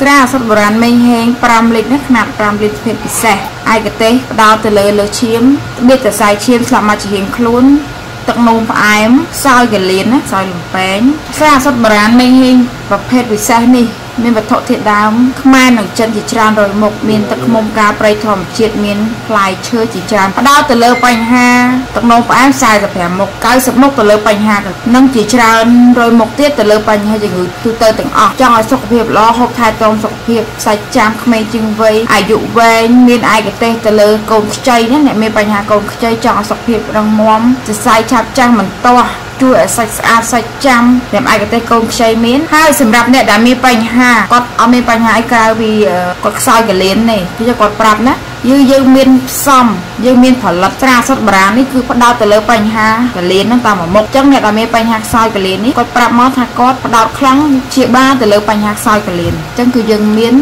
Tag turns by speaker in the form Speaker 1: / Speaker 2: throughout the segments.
Speaker 1: ស្រាសុទ្ធបុរាណមេងហេង5លីត្រនេះຂະຫນាត5លីត្រភេទពិសេសឯកទេសផ្ដោតទៅលើលើឈាមបៀតសរសៃឈាមស្លាប់មកជារៀងខ្លួនទឹកនោមផ្អែមសោយកលៀនណាសោយលំពេងស្រាសុទ្ធបុរាណមេងហេងប្រភេទពិសេសនេះ មានវត្ថុធាតុដើមខ្មែរនិងចិនជាច្រើនរយមុខមានទឹកឃ្មុំការប្រៃធម្មជាតិមានផ្លែឈើជាច្រើនផ្ដោតទៅលើបញ្ហាទឹកនោមផ្អែម45មុខ90មុខទៅលើបញ្ហានិងជាច្រើនរយមុខទៀតទៅលើបញ្ហាជំងឺទូទៅទាំងអស់ចង់ឲ្យសុខភាពល្អហូបថែទាំសុខភាពសាច់ចាំក្មេងជាងវ័យអាយុវែងមានឯកទេសទៅលើកូនខ្ចីណាអ្នកមានបញ្ហាកូនខ្ចីចង់ឲ្យសុខភាពរឹងមាំសរសៃឆាប់ចាស់មិនទាស់ ជួយឲ្យសាច់ស្អាតសាច់ចាំតាមឯកទេសកូនខ្ចីមានហើយសម្រាប់អ្នកដែលមានបញ្ហាគាត់អត់មានបញ្ហាអីក្រៅពីគាត់ខ្សោយកលៀននេះគឺគាត់ប្រាប់ណាយើងយើងមានផ្សំយើងមានផលិតស្រាសុទ្ធបារាណនេះគឺផ្ដោតទៅលើបញ្ហាកលៀនហ្នឹងតាមមុខអញ្ចឹងអ្នកដែលមានបញ្ហាខ្សោយកលៀននេះគាត់ប្រាប់មកថាគាត់ផ្ដោតខ្លាំងជាបាលទៅលើបញ្ហាខ្សោយកលៀនអញ្ចឹងគឺយើងមាន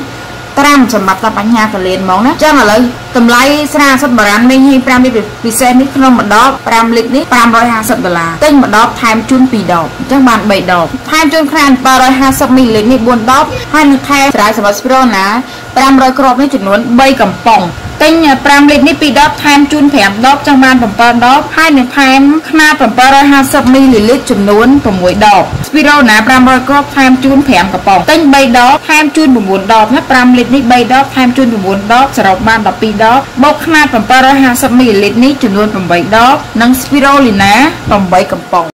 Speaker 1: ត្រាំសម្រាប់តែបញ្ហាកលៀនហ្មងណាចឹងឥឡូវតម្លៃស្រាសុទ្ធបារាណមីងហី5លីត្រពិសេសនេះក្នុងម្ដប5លីត្រនេះ550ដុល្លារទិញម្ដបថែមជូន2ដបអញ្ចឹងបាន3ដបថែមជូនខ្នាត750មីលីលីត្រនេះ4ដបហើយនឹងថែមស្រាយសម្រាប់ស្ព្រូណា500គ្រាប់នេះចំនួន3កំប៉ុងទិញ5លីត្រនេះ2ដបថែមជូន5ដបចង់បាន7ដបហើយនឹងថែមខ្នាត750មីលីលីត្រចំនួន6ដប ស្ពីរ៉ូណា500គ្រាប់ថែមជូន5កំប៉ុងទិញ3ដបថែមជូន9ដបណា5លីត្រនេះ3ដបថែមជូន9ដបសរុបបាន12ដបបូកខ្នាត750មីលីលីត្រនេះចំនួន8ដបនិងស្ពីរ៉ូលីណា8កំប៉ុង